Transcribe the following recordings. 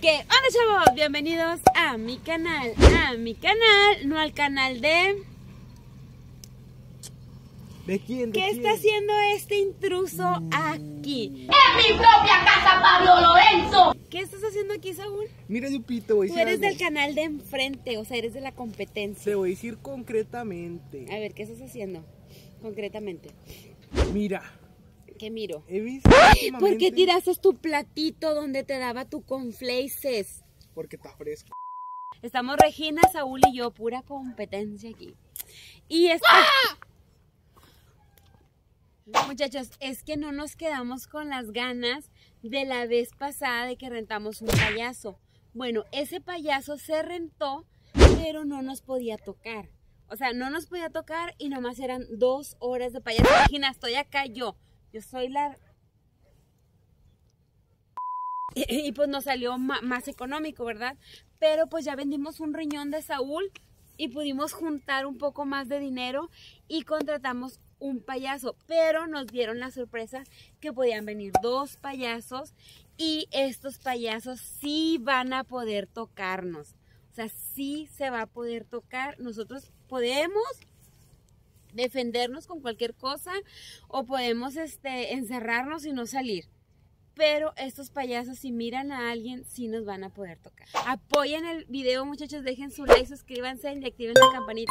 Que hola chavos, bienvenidos a mi canal, a mi canal, no al canal de... ¿De quién? ¿De ¿Qué quién? está haciendo este intruso aquí? ¡En mi propia casa, Pablo Lorenzo! ¿Qué estás haciendo aquí, Saúl? Mira, Yupito, voy a Tú decir eres algo. del canal de enfrente, o sea, eres de la Te competencia. voy a decir concretamente. A ver, ¿qué estás haciendo? Concretamente. Mira, ¿Qué miro? he visto ¿Por qué tiraste tu platito donde te daba tu conflaces? Porque está fresco. Estamos Regina, Saúl y yo, pura competencia aquí. Y es que... Muchachos, es que no nos quedamos con las ganas de la vez pasada de que rentamos un payaso. Bueno, ese payaso se rentó, pero no nos podía tocar. O sea, no nos podía tocar y nomás eran dos horas de payaso. Regina, estoy acá yo. Yo soy la y, pues nos salió más económico, ¿verdad? Pero pues ya vendimos un riñón de Saúl y pudimos juntar un poco más de dinero y contratamos un payaso, pero nos dieron la sorpresa que podían venir dos payasos y estos payasos sí van a poder tocarnos. O sea, sí se va a poder tocar. Nosotros podemos defendernos con cualquier cosa o podemos este, encerrarnos y no salir. Pero estos payasos, si miran a alguien, sí nos van a poder tocar. Apoyen el video, muchachos. Dejen su like, suscríbanse y activen la campanita.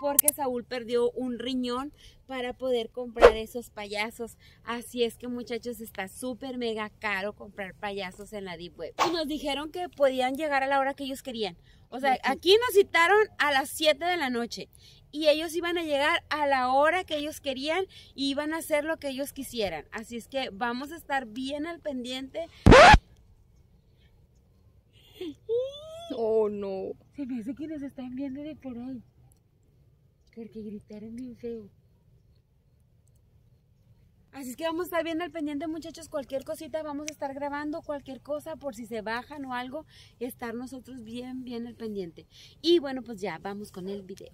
Porque Saúl perdió un riñón para poder comprar esos payasos. Así es que, muchachos, está súper mega caro comprar payasos en la Deep Web. Y nos dijeron que podían llegar a la hora que ellos querían. O sea, aquí nos citaron a las 7 de la noche y ellos iban a llegar a la hora que ellos querían y iban a hacer lo que ellos quisieran. Así es que vamos a estar bien al pendiente. Oh, no. Se me hace que nos están viendo de por ahí. Porque gritaron bien feo. Así es que vamos a estar bien al pendiente, muchachos. Cualquier cosita vamos a estar grabando, cualquier cosa, por si se bajan o algo, estar nosotros bien, bien al pendiente. Y bueno, pues ya, vamos con el video.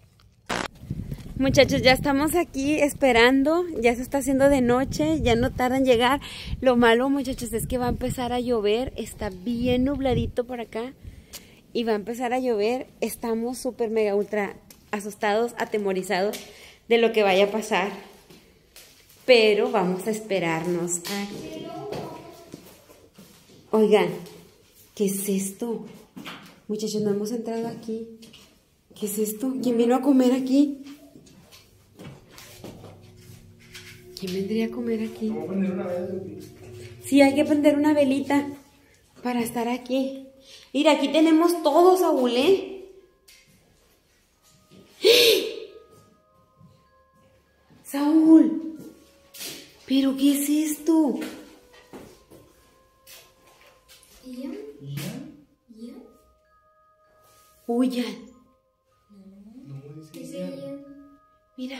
Muchachos, ya estamos aquí esperando, ya se está haciendo de noche, ya no tardan en llegar. Lo malo, muchachos, es que va a empezar a llover, está bien nubladito por acá y va a empezar a llover. Estamos súper mega ultra asustados, atemorizados de lo que vaya a pasar. Pero vamos a esperarnos aquí. Oigan, ¿qué es esto? Muchachos, no hemos entrado aquí. ¿Qué es esto? ¿Quién vino a comer aquí? ¿Quién vendría a comer aquí? Sí, hay que prender una velita para estar aquí. Mira, aquí tenemos todo, Saúl, ¿eh? ¿Pero qué es esto? Huyan. Mira,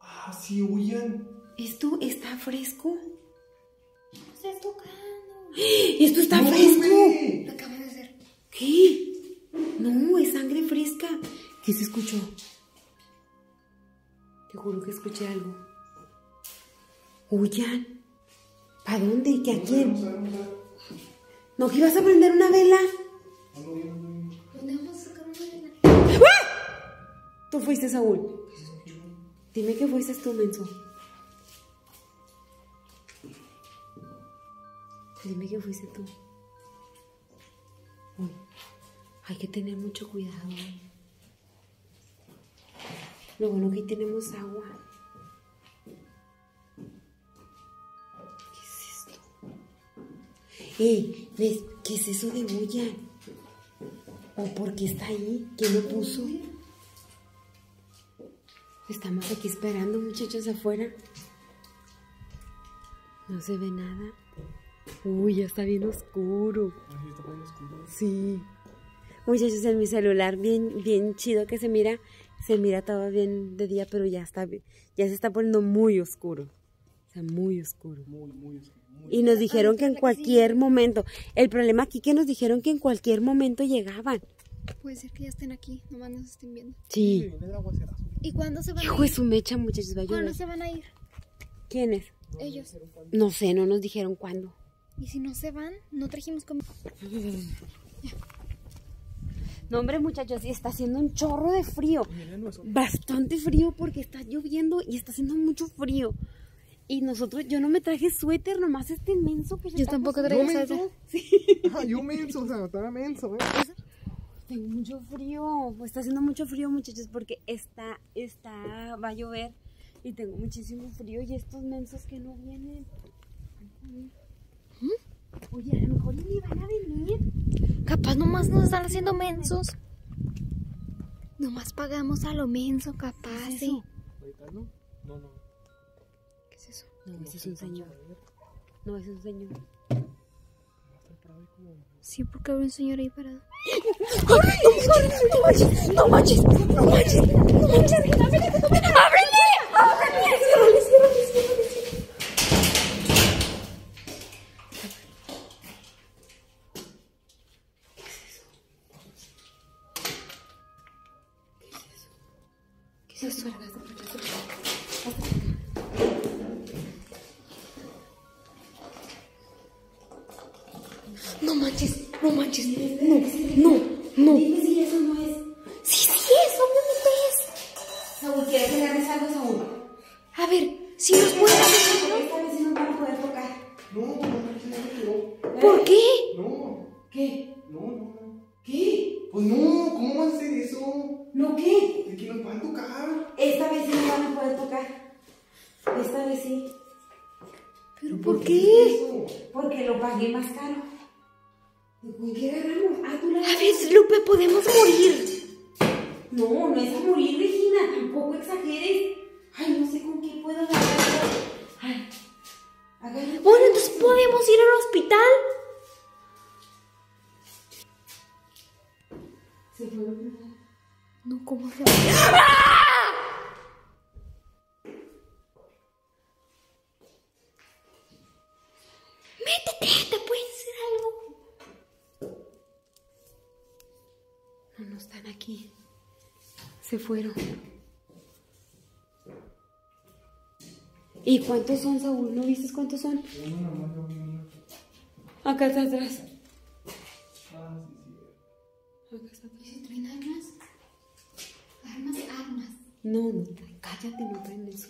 Ah, sí, huyan. esto está fresco. Estás tocando. Esto está No, fresco. Lo acabas de hacer. ¿Qué? No, es sangre fresca. ¿Qué se escuchó? Te juro que escuché algo. Huyan. ¿Para dónde? ¿Que a quién? ¿No ibas a prender una vela? ¿Dónde vamos a sacar una vela? Tú fuiste, Saúl. Dime que fuiste tú, menso. Dime que fuiste tú. Uy, hay que tener mucho cuidado. ¿eh? Lo bueno que tenemos agua. Eh, ¿ves? ¿qué es eso de bulla? ¿O por qué está ahí? ¿Quién lo puso? Estamos aquí esperando, muchachos, afuera. No se ve nada. Uy, ya está bien oscuro. Sí. Muchachos, en mi celular, bien, bien chido que se mira. Se mira todo bien de día, pero ya está, ya se está poniendo muy oscuro. O sea, muy oscuro. Muy, muy, muy. Y nos dijeron que en cualquier momento. El problema aquí que nos dijeron que en cualquier momento llegaban. Puede ser que ya estén aquí, nomás nos estén viendo. Sí. ¿Y cuándo se van Hijo a de ir? su mecha, muchachos, va a ¿Cuándo se van a ir? ¿Quiénes? Ellos. No sé, no nos dijeron cuándo. Y si no se van, no trajimos comida. No, hombre, muchachos, y está haciendo un chorro de frío. Bastante frío porque está lloviendo y está haciendo mucho frío. Y nosotros, yo no me traje suéter, nomás este inmenso que Yo tampoco ¿Yo traigo menso? suéter. Ah, yo menso, o sea, estaba menso, ¿eh? Tengo mucho frío, pues está haciendo mucho frío, muchachos, porque está, está, va a llover y tengo muchísimo frío y estos mensos que no vienen. Oye, a lo mejor ni van a venir. Capaz nomás nos están haciendo mensos. Nomás pagamos a lo menso, capaz. ¿Qué es sí. eso? No. No, No, ese es un señor. No, ese es un señor. Sí, porque había un señor ahí parado. ¡No manches! ¡No manches! ¡No manches! ¡No manches! ¡Ábrele! ¡Ábrele! No manches, no manches, no, no, no. Dime si eso no es. Sí, sí es, obviamente es. Saúl, ¿quieres que le algo, Lupe, podemos morir. No, no es a morir, Regina. Tampoco exageres. Ay, no sé con qué puedo agarrar. Ay. Bueno, entonces podemos ir al hospital. Se fue. No, ¿cómo se Métete, te Se fueron. ¿Y cuántos son, Saúl? ¿No viste cuántos son? Acá está atrás. Ah, sí, sí. Acá está atrás. ¿Se traen armas? Armas, armas. No, no traen. Cállate, no traen eso.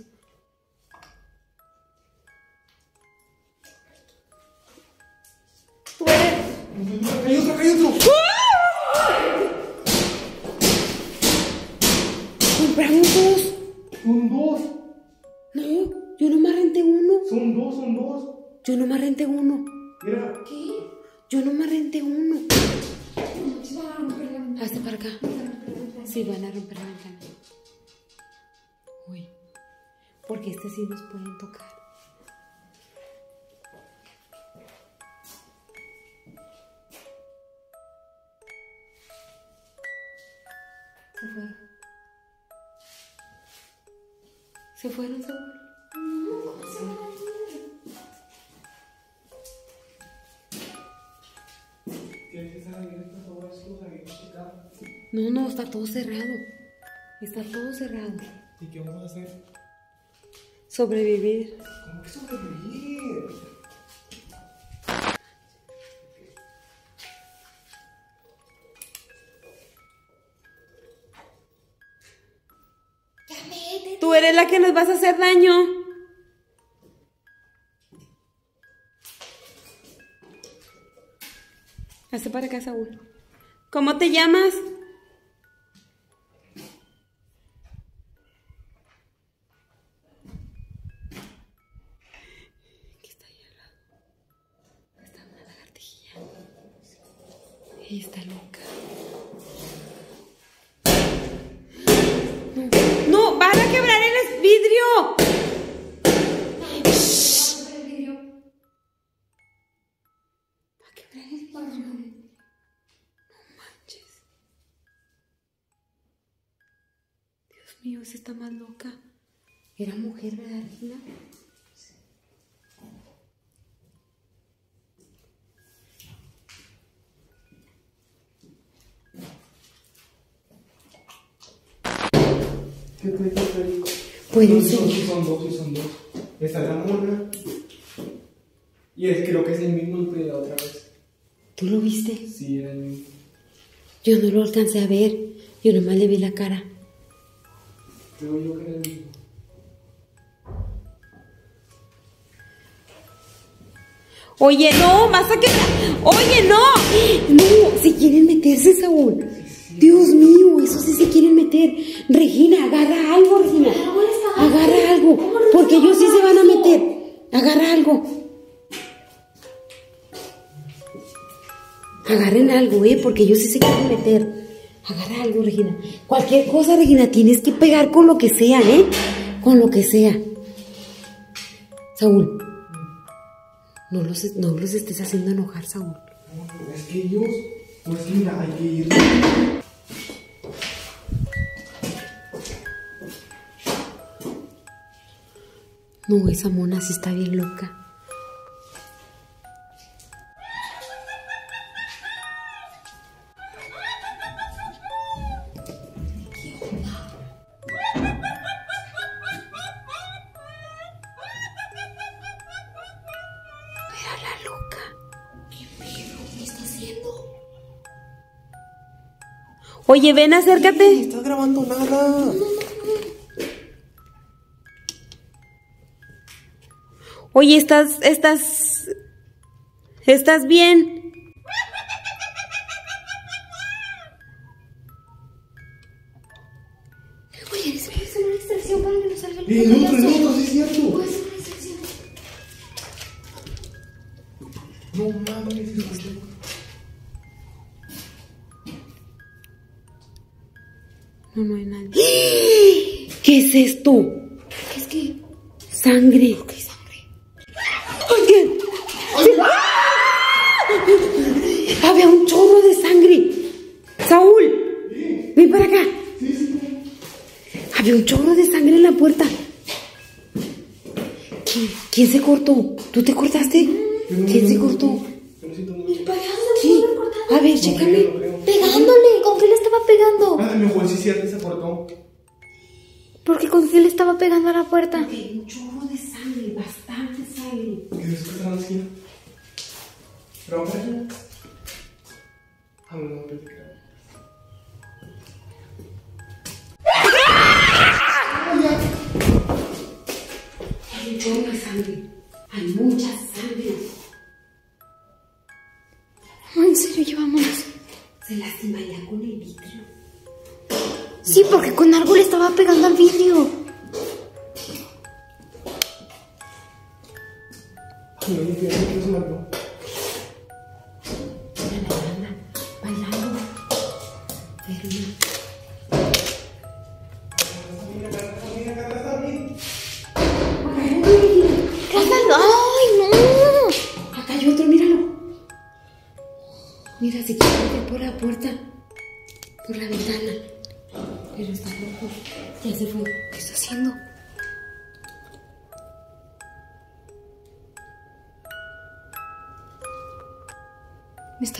Tú eres. ¡Hay otro, hay otro! Yo nomás renté uno. Son dos, son dos. Yo nomás renté uno. Mira. ¿Qué? Yo nomás renté uno. Hazte para acá. Sí, van a romper la ventana. Uy. Porque este sí nos pueden tocar. Se fueron. Se fueron, Saúl. No, no, está todo cerrado. Está todo cerrado. ¿Y qué vamos a hacer? Sobrevivir. ¿Cómo que sobrevivir? Ya métete. Tú eres la que nos vas a hacer daño. Hazte para acá, Saúl. ¿Cómo te llamas? El vidrio. Va a quebrar el vidrio. No manches. Dios mío, se está más loca. Era mujer, ¿verdad, Regina? ¿Qué te qué No, no sí, son dos, sí, son dos. Esta es la mona. Y es, creo que es el mismo que la otra vez. ¿Tú lo viste? Sí, era el mismo. Yo no lo alcancé a ver. Yo nomás le vi la cara. Creo yo que era el mismo. Oye, no, más a que... Oye, no. No, se quieren meterse, Saúl. Dios mío, eso sí se quieren meter. Regina, agarra algo, Regina. Agarra algo. Porque ellos sí se van a meter. Agarra algo. Agarren algo, eh, porque ellos sí se quieren meter. Agarra algo, Regina. Cualquier cosa, Regina, tienes que pegar con lo que sea, eh. Con lo que sea. Saúl. No los, no los estés haciendo enojar, Saúl. No, es que ellos. No es que mira, hay que ir. No, esa mona sí está bien loca. Mira la loca. ¿Qué está haciendo? Oye, ven, No acércate. estás grabando nada. Oye, estás, estás, estás bien. Oye, es que es una distracción para que no salga el Eh, el otro, el payaso. otro, sí es cierto. Una distracción. No mames. No, no hay nadie. ¿Qué es esto? Es que. Sangre. ¿Qué sangre? ¡Ay, qué! Sí. ¡Ah! Había un chorro de sangre. Saúl, ven para acá. Había un chorro de sangre en la puerta. ¿Quién, quién se cortó? ¿Tú te cortaste? ¿Quién se cortó? Cortado. A ver, chécame. Pegándole. ¿Con qué le estaba pegando? Ah, mi juez sí es cierto, se cortó. Porque con qué le estaba pegando a la puerta. Había un chorro de sangre, bastante sangre. ¿Qué es eso que está en la esquina? ¿Pero Hay de sangre. Hay mucha sangre. No, en serio, llevamos. Se lastimaría con el vitrio. Sí, porque con algo le estaba pegando al vidrio.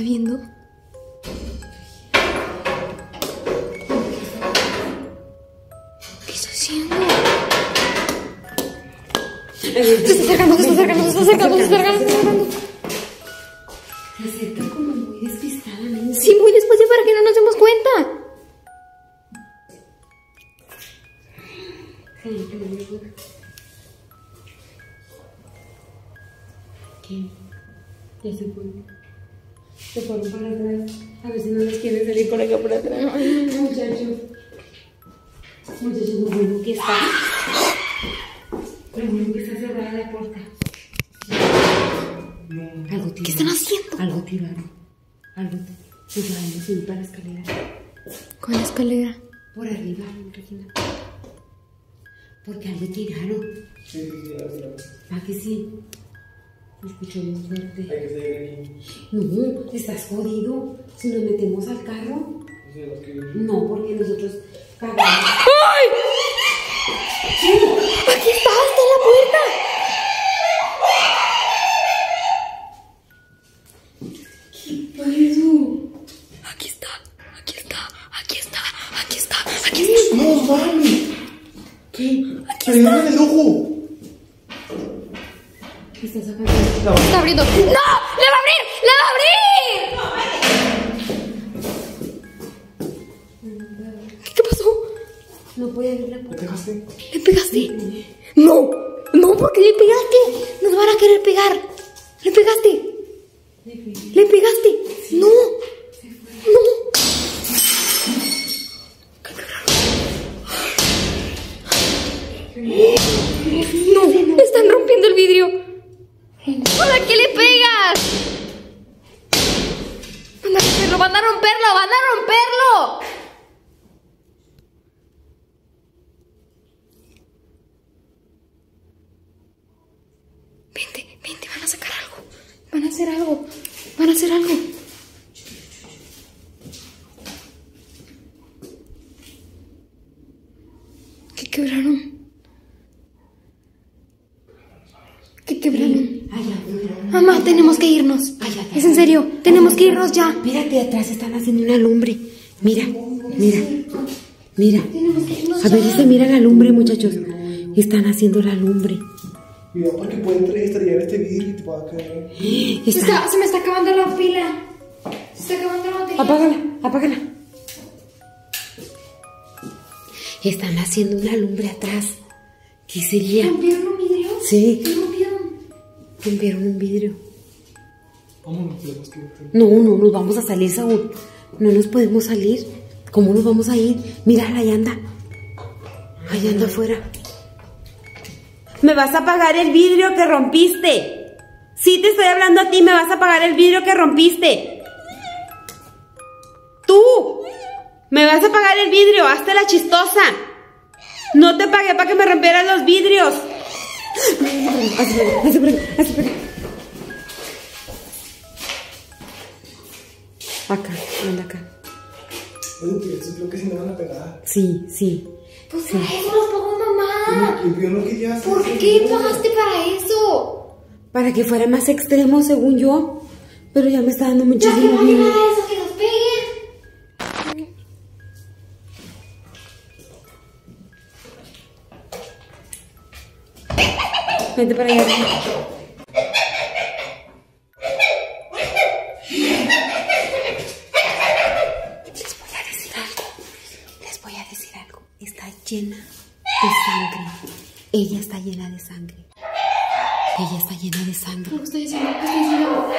Está viendo? ¿Qué está haciendo? Se está acercando, se está acercando, se está acercando, se está acercando, se acerca como muy despistadamente. Sí, muy despacio para que no nos demos cuenta. Por atrás. Muchachos. Muchachos, lo bueno que está. Lo bueno que está cerrada la puerta. Algo tiraron. ¿Qué están haciendo? Algo tiraron. Algo Se a subir para la escalera. La escalera. Por arriba, Regina. Porque algo tiraron. Sí, sí, sí. ¿A que sí? Se escuchó muy fuerte. Hay que seguir aquí. No, estás jodido. Si nos metemos al carro. Sí, No, porque nosotros pagamos. ¡Aquí está! ¡Está en la puerta! ¿Qué quebraron? ¿Qué quebraron? Mamá, tenemos que irnos. Es en serio, tenemos que irnos ya. Mírate atrás, están haciendo una lumbre. Mira, mira, mira. Tenemos que irnos A ver si se mira la lumbre, muchachos. Están haciendo la lumbre. Cuidado porque puede entrar y estrellar este vidrio y te va a caer. Se, Están... está- se me está acabando la pila. Se está acabando la batería. Apágala, apágala. Están haciendo una lumbre atrás. ¿Qué sería? ¿Rompieron un vidrio? Sí. ¿Qué rompieron? Rompieron un vidrio. Vámonos. No, no, nos vamos a salir, Saúl. No nos podemos salir. ¿Cómo nos vamos a ir? Mira, ahí anda. Ahí anda afuera. Me vas a pagar el vidrio que rompiste. Sí, te estoy hablando a ti, me vas a pagar el vidrio que rompiste. Me vas a pagar el vidrio, hazte la chistosa. No te pagué para que me rompieran los vidrios. Acá, anda acá. Oye, pero eso creo que sí me van a pegar. Sí, sí. Pues para eso los pagó mamá. Yo, yo no quería hacer ¿Por qué pagaste para eso? Para que fuera más extremo, según yo. Pero ya me está dando Ya que Vente para allá. Les voy a decir algo. Les voy a decir algo. Está llena de sangre. Ella está llena de sangre. Ella está llena de sangre. ¿Qué estoy diciendo? ¿Qué estoy diciendo?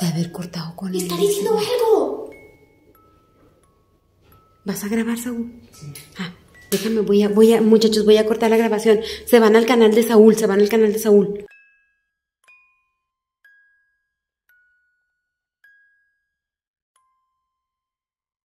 Se haber cortado con él. Está diciendo algo. ¿Vas a grabar, Saúl? Ah, déjame, voy a, voy a, muchachos, voy a cortar la grabación. Se van al canal de Saúl, se van al canal de Saúl.